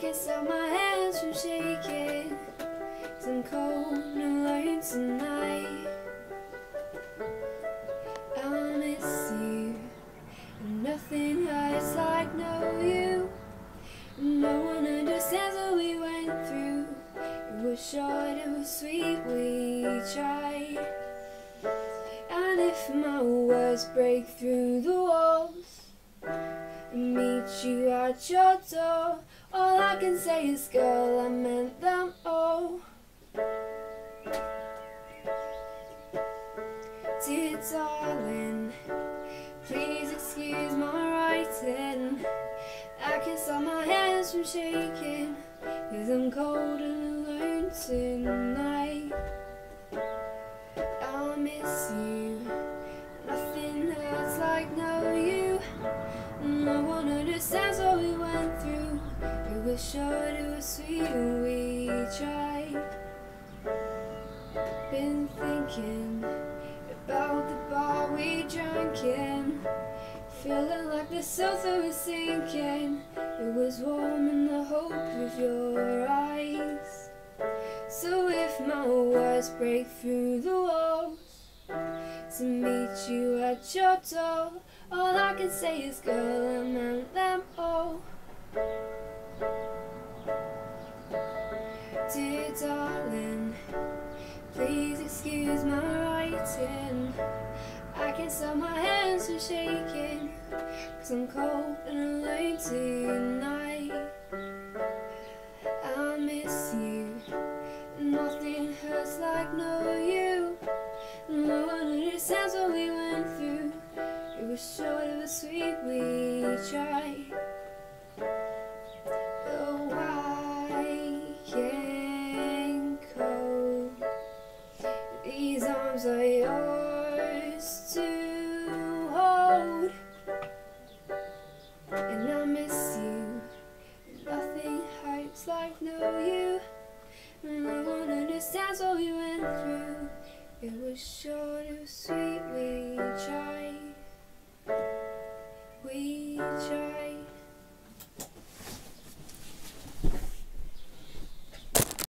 can't stop my hands from shaking. Some I'm cold and alone tonight. I miss you. And nothing hurts like no you. No one understands what we went through. It was short, it was sweet, we tried. And if my words break through the walls meet you at your door, all I can say is, girl, I meant them all. Dear darling, please excuse my writing. I can stop my hands from shaking, cause I'm cold and alone tonight. Short, it was sweet, and we tried. Been thinking about the bar we drank in. Feeling like the sulfur was sinking. It was warm in the hope of your eyes. So if my words break through the walls to meet you at your door, all I can say is, girl, I'm meant them Dear darling, please excuse my writing. I can't stop my hands from shaking, cause I'm cold and alone tonight. I miss you, nothing hurts like no you. No one understands what we went through. It was short, it was sweet, we tried. These arms are yours to hold. And I miss you. Nothing hurts like no you. And No one understands what we went through. It was short, was sweet, we tried.